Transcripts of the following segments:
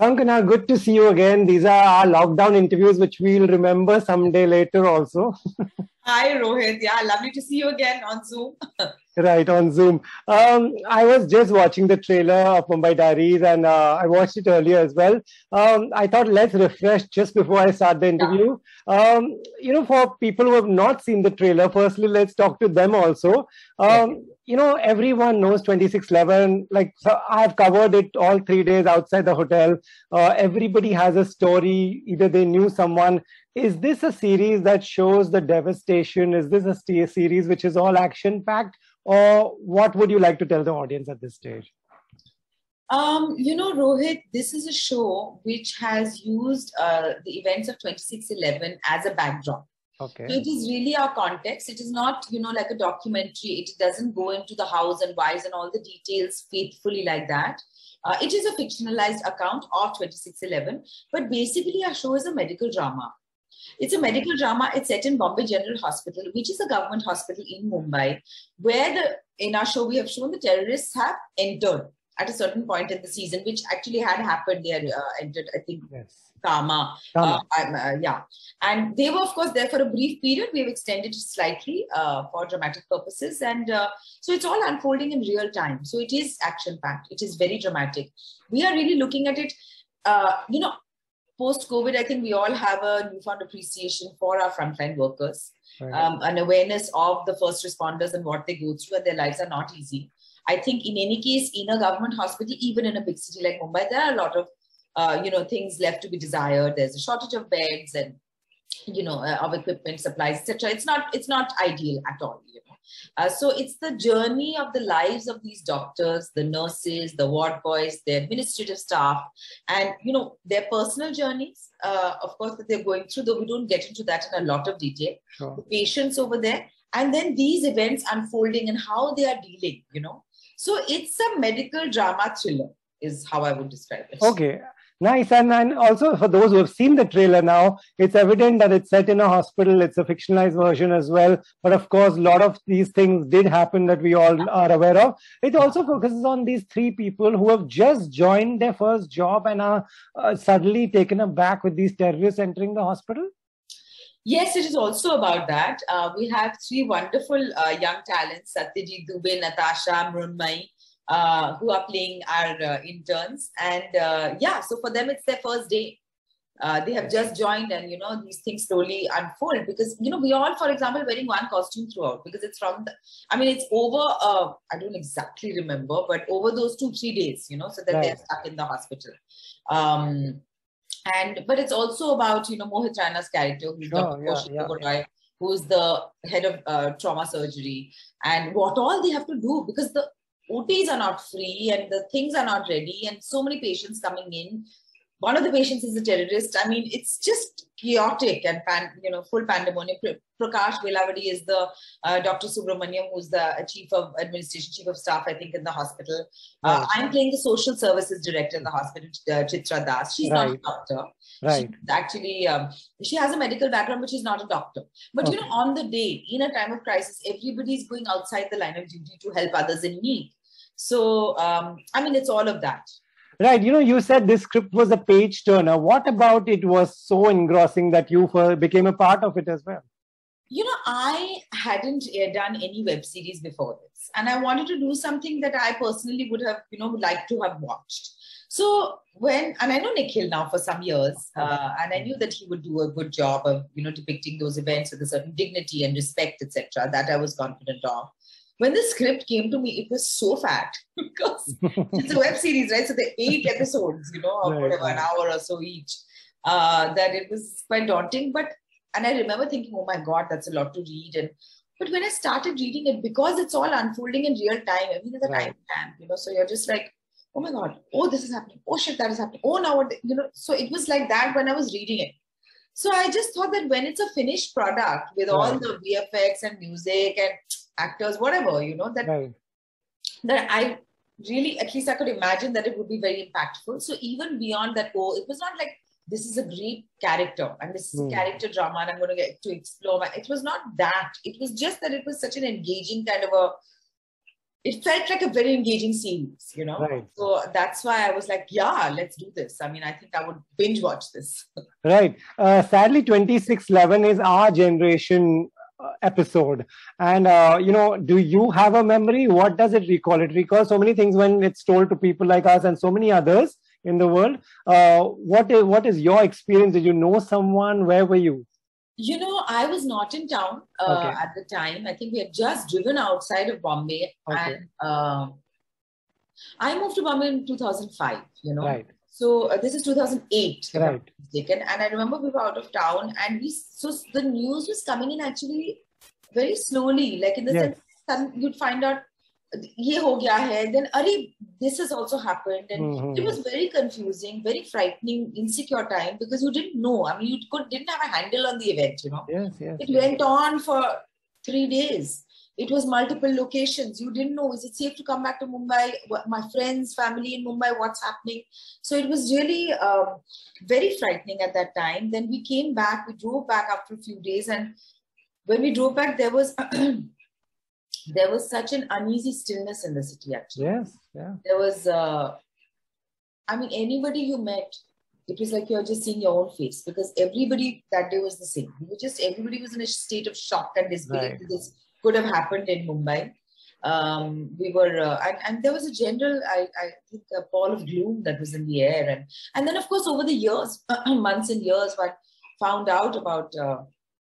Konkona, good to see you again. These are our lockdown interviews, which we'll remember someday later also. Hi, Rohit. Yeah, lovely to see you again on Zoom. right, on Zoom. Um, I was just watching the trailer of Mumbai Diaries and uh, I watched it earlier as well. Um, I thought let's refresh just before I start the interview. Yeah. Um, you know, for people who have not seen the trailer, firstly, let's talk to them also. Um, you know, everyone knows 2611. Like, so I've covered it all three days outside the hotel. Uh, everybody has a story. Either they knew someone. Is this a series that shows the devastation? Is this a series which is all action packed? Or what would you like to tell the audience at this stage? Um, you know, Rohit, this is a show which has used uh, the events of 2611 as a backdrop. Okay. So it is really our context. It is not, you know, like a documentary. It doesn't go into the hows and whys and all the details faithfully like that. Uh, it is a fictionalized account of 2611, but basically our show is a medical drama. It's a medical drama. It's set in Bombay General Hospital, which is a government hospital in Mumbai, where the in our show we have shown the terrorists have entered at a certain point in the season, which actually had happened. They had uh, entered, I think, yes. Cama. Uh, uh, yeah. And they were, of course, there for a brief period. We've extended it slightly uh, for dramatic purposes. And uh, so it's all unfolding in real time. So it is action packed. It is very dramatic. We are really looking at it, uh, you know, post COVID, I think we all have a newfound appreciation for our frontline workers, right. um, an awareness of the first responders and what they go through, and their lives are not easy. I think in any case, in a government hospital, even in a big city like Mumbai, there are a lot of uh, you know things left to be desired. There's a shortage of beds and you know uh, of equipment, supplies, etc. It's not it's not ideal at all. You know, uh, so it's the journey of the lives of these doctors, the nurses, the ward boys, the administrative staff, and you know their personal journeys. Uh, of course, that they're going through. Though we don't get into that in a lot of detail. Sure. The patients over there, and then these events unfolding and how they are dealing. You know, so it's a medical drama thriller, is how I would describe it. Okay. Nice. And, and also for those who have seen the trailer now, it's evident that it's set in a hospital. It's a fictionalized version as well. But of course, a lot of these things did happen that we all are aware of. It also focuses on these three people who have just joined their first job and are uh, suddenly taken aback with these terrorists entering the hospital. Yes, it is also about that. Uh, we have three wonderful uh, young talents, Satyajit Dubey, Natasha, Mrunmayee, uh, who are playing our uh, interns. And uh, yeah, so for them, it's their first day. Uh, they have just joined and, you know, these things slowly unfold because, you know, we all, for example, wearing one costume throughout because it's from the, I mean, it's over, I don't exactly remember, but over those two, three days, you know, so that right. they're stuck in the hospital. Um, and but it's also about you know Mohit Raina's character, who's oh, Dr. Yeah, yeah. who's the head of uh, trauma surgery, and what all they have to do because the OTs are not free and the things are not ready, and so many patients coming in one of the patients is a terrorist. I mean, it's just chaotic and pan, you know full pandemonium. Prakash Belawadi is the uh, Dr. Subramaniam, who's the chief of administration, chief of staff, I think, in the hospital. Uh, right. I'm playing the social services director in the hospital, uh, Chitra Das. She's right. not a doctor. Right. She's actually, um, she has a medical background, but she's not a doctor. But okay. you know, on the day, in a time of crisis, everybody's going outside the line of duty to help others in need. So, um, I mean, it's all of that. Right. You know, you said this script was a page turner. What about it was so engrossing that you became a part of it as well? You know, I hadn't uh, done any web series before this, and I wanted to do something that I personally would have, you know, liked to have watched. So when, and I know Nikhil now for some years, uh, and I knew that he would do a good job of, you know, depicting those events with a certain dignity and respect, etc. That I was confident of when the script came to me, it was so fat because it's a web series, right? So the eight episodes, you know, right, whatever, an hour or so each, uh, that it was quite daunting. But and I remember thinking, oh my God, that's a lot to read. And but when I started reading it, because it's all unfolding in real time, I mean, there's a right. time stamp, you know, so you're just like, oh my God, oh, this is happening. Oh shit, that is happening. Oh, now what, you know, so it was like that when I was reading it. So I just thought that when it's a finished product with right. all the VFX and music and actors, whatever, you know, that right. that I really at least I could imagine that it would be very impactful. So even beyond that, oh, it was not like this is a great character and this is mm. a character drama and I'm going to get to explore. My, it was not that. It was just that it was such an engaging kind of a it felt like a very engaging series, you know. Right. So that's why I was like, yeah, let's do this. I mean, I think I would binge watch this. Right. Uh, sadly, 2611 is our generation episode. And, uh, you know, do you have a memory? What does it recall? It recalls so many things when it's told to people like us and so many others in the world. Uh, what is what is your experience? Did you know someone? Where were you? You know, I was not in town uh, Okay. at the time. I think we had just driven outside of Bombay, Okay. and um I moved to Bombay in 2005. You know, Right. So uh, this is 2008, right? And I remember we were out of town, and we so the news was coming in actually very slowly, like in the yes. sense you'd find out ye ho gaya hai, then Ari, this has also happened, and mm-hmm. it was very confusing, very frightening, insecure time because you didn't know. I mean, you could, didn't have a handle on the event, you know. Yes, yes. It yes. went on for three days it was multiple locations. You didn't know is it safe to come back to mumbai? What, my friends family in mumbai what's happening? So it was really um, very frightening at that time. Then we came back we drove back after a few days and when we drove back there was there was such an uneasy stillness in the city actually. Yes, yeah. there was uh, i mean anybody you met it was like you're just seeing your own face because everybody that day was the same. We were just everybody was in a state of shock and disbelief Right. Could have happened in mumbai um, we were uh, and, and there was a general i, I think a pall of gloom that was in the air and and then of course over the years months and years one found out about uh,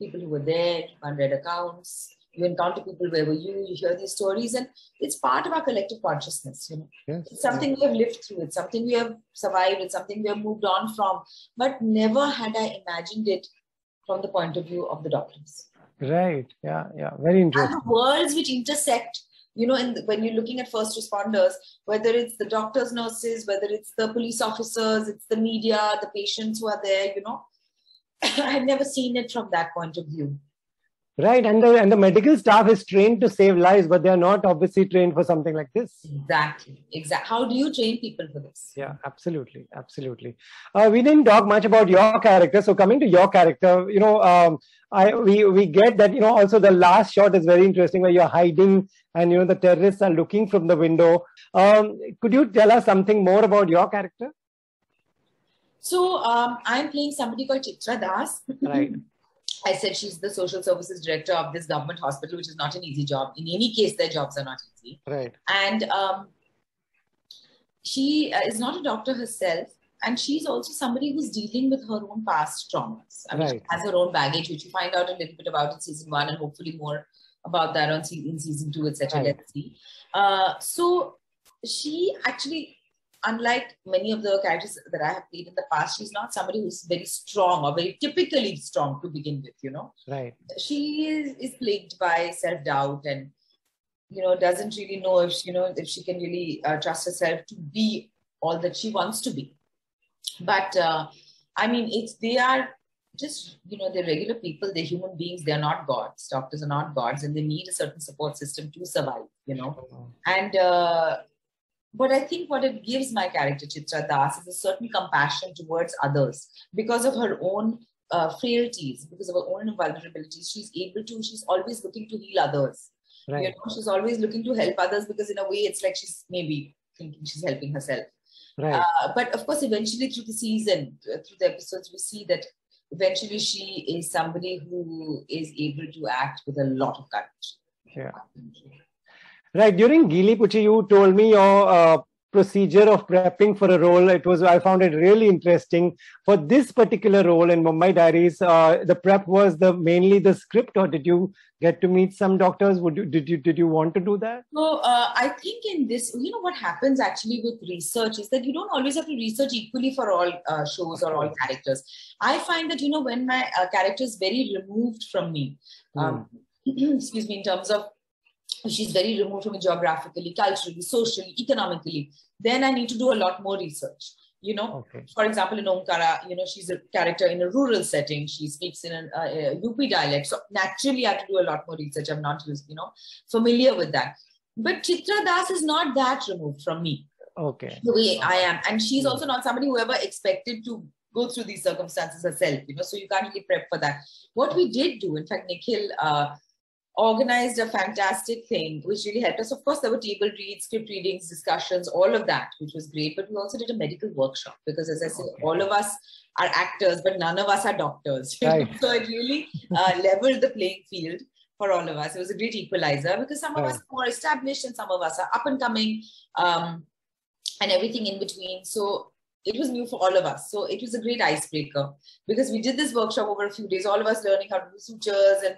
people who were there one read accounts you encounter people where were you you hear these stories and it's part of our collective consciousness you know Yes. it's something we have lived through. It's something we have survived. It's something we have moved on from. But never had I imagined it from the point of view of the doctors. Right. Yeah, yeah. Very And interesting. the worlds which intersect, you know, in the, when you're looking at first responders, whether it's the doctors, nurses, whether it's the police officers, it's the media, the patients who are there, you know, I've never seen it from that point of view. Right. And the and the medical staff is trained to save lives, but they are not obviously trained for something like this. Exactly. Exactly. How do you train people for this? Yeah, absolutely, absolutely. Uh, we didn't talk much about your character. So coming to your character, you know, um, I we we get that you know also the last shot is very interesting where you're hiding and you know the terrorists are looking from the window. Um, could you tell us something more about your character? So um, I'm playing somebody called Chitra Das. Right. I said she's the social services director of this government hospital, which is not an easy job. In any case, their jobs are not easy. Right. And um, she uh, is not a doctor herself. And she's also somebody who's dealing with her own past traumas. I mean, Right. she has her own baggage, which you find out a little bit about in season one, and hopefully more about that on se- in season two, etc. Right. Let's see. Uh, so she actually, unlike many of the characters that I have played in the past, she's not somebody who's very strong or very typically strong to begin with. You know, Right. she is, is plagued by self doubt and you know doesn't really know if she, you know if she can really uh, trust herself to be all that she wants to be. But uh, I mean, it's they are just you know they're regular people. They're human beings. They're not gods. Doctors are not gods, and they need a certain support system to survive. You know and uh, but I think what it gives my character Chitra Das is a certain compassion towards others because of her own uh, frailties, because of her own vulnerabilities. She's able to. She's always looking to heal others. Right. You know, she's always looking to help others because in a way it's like she's maybe thinking she's helping herself. Right. Uh, but of course, eventually through the season, uh, through the episodes, we see that eventually she is somebody who is able to act with a lot of courage. Yeah. Right. During Geeli Pucchi, you told me your uh, procedure of prepping for a role. It was I found it really interesting. For this particular role in Mumbai Diaries, uh, the prep was the mainly the script, or did you get to meet some doctors? Would you did you did you want to do that? So uh, I think in this, you know, what happens actually with research is that you don't always have to research equally for all uh, shows or all characters. I find that you know when my uh, character is very removed from me, um, excuse me, in terms of she's very removed from me geographically, culturally, socially, economically, then I need to do a lot more research. You know, Okay. for example, in Omkara, you know, she's a character in a rural setting. She speaks in an, uh, a UP dialect. So naturally, I have to do a lot more research. I'm not used, you know, familiar with that. But Chitra Das is not that removed from me Okay. the way I am. And she's also not somebody who ever expected to go through these circumstances herself, you know, so you can't really prep for that. What we did do, in fact, Nikhil, uh, organized a fantastic thing, which really helped us. Of course, there were table reads, script readings, discussions, all of that, which was great. But we also did a medical workshop because, as I said, okay. all of us are actors, but none of us are doctors. Right. so it really uh, leveled the playing field for all of us. It was a great equalizer because some of us are more established and some of us are up and coming um, and everything in between. So it was new for all of us. So it was a great icebreaker because we did this workshop over a few days, all of us learning how to do sutures and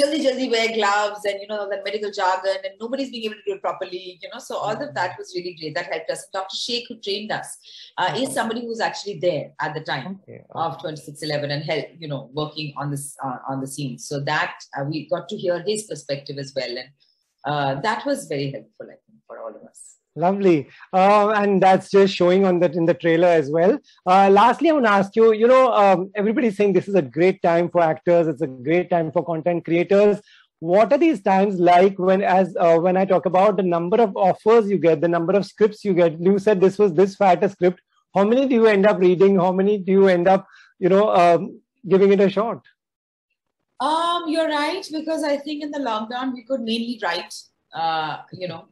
jaldi jaldi wear gloves and you know the medical jargon and nobody's being able to do it properly you know. So all of that was really great. That helped us. Dr sheikh who trained us uh, is somebody who's actually there at the time okay, okay. of 2611 and help you know working on this uh, on the scene. So that uh, we got to hear his perspective as well. And uh, that was very helpful i think for all of us Lovely. Uh, and that's just showing on that in the trailer as well. Uh, lastly, I want to ask you, you know, um, everybody's saying this is a great time for actors. It's a great time for content creators. What are these times like when, as uh, when I talk about the number of offers you get, the number of scripts you get? You said this was this fat a script. How many do you end up reading? How many do you end up, you know, um, giving it a shot? Um, you're right because I think in the lockdown we could mainly write, uh, you know,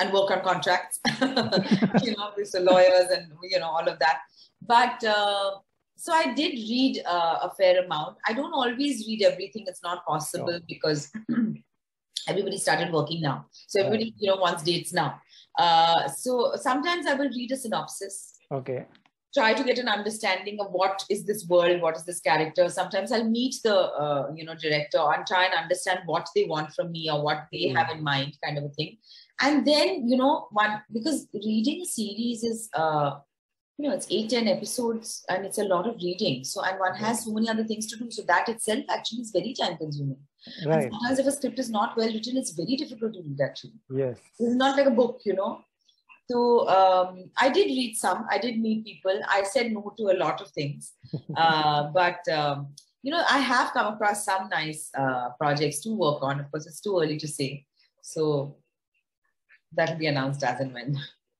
and work on contracts, you know, with the lawyers and, you know, all of that. But uh, so I did read uh, a fair amount. I don't always read everything. It's not possible because everybody started working now. So everybody, you know, wants dates now. Uh, so sometimes I will read a synopsis. Okay. Try to get an understanding of what is this world, what is this character. Sometimes I'll meet the, uh, you know, director and try and understand what they want from me or what they mm. have in mind, kind of a thing. And then you know one because reading a series is uh you know it's eight ten episodes and it's a lot of reading. So and one has so many other things to do. So that itself actually is very time consuming. Right. and sometimes if a script is not well written it's very difficult to read actually. Yes. It's not like a book you know so um, I did read some. I did meet people. I said no to a lot of things, uh, but um, you know I have come across some nice uh, projects to work on. Of course, it's too early to say. So that'll be announced as and when.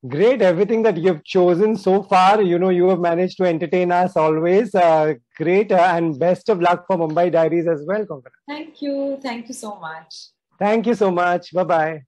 Great, everything that you've chosen so far, you know, you have managed to entertain us always. Uh, great, uh, and best of luck for Mumbai Diaries as well, Thank you. Thank you so much. Thank you so much. Bye bye.